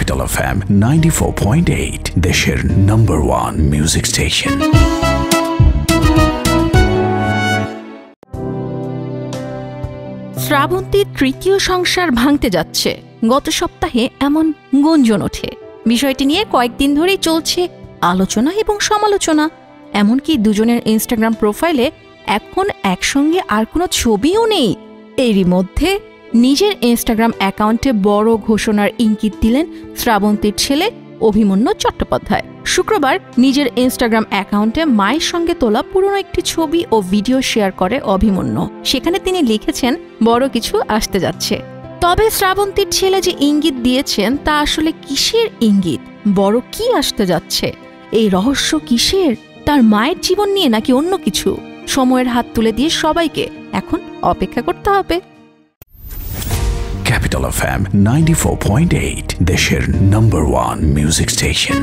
Capital F M ninety দেশের number one music station শ্রাবন্তীর তৃতীয় সংসার ভাঙতে যাচ্ছে। গত সপ্তাহে এমন গুঞ্জন ওঠে। বিষয়টি নিয়ে কয়েকদিন ধরেই চলছে আলোচনা এবং সমালোচনা। এমনকি দুজনের ইনস্টাগ্রাম প্রোফাইলে এখন একসঙ্গে আর কোনো ছবিও নেই। এরই মধ্যে নিজের ইনস্টাগ্রাম অ্যাকাউন্টে বড় ঘোষণার ইঙ্গিত দিলেন শ্রাবন্তীর ছেলে অভিমন্যু চট্টোপাধ্যায়। শুক্রবার নিজের ইনস্টাগ্রাম অ্যাকাউন্টে মায়ের সঙ্গে তোলা পুরনো একটি ছবি ও ভিডিও শেয়ার করে অভিমন্যু। সেখানে তিনি লিখেছেন, বড় কিছু আসতে যাচ্ছে। তবে শ্রাবন্তীর ছেলে যে ইঙ্গিত দিয়েছেন, তা আসলে কিসের ইঙ্গিত? বড় কি আসতে যাচ্ছে? এই রহস্য কিসের? তার মায়ের জীবন নিয়ে নাকি অন্য কিছু? সময়ের হাত তুলে দিয়ে সবাইকে এখন অপেক্ষা করতে হবে। Capital FM 94.8, the sheer number one music station.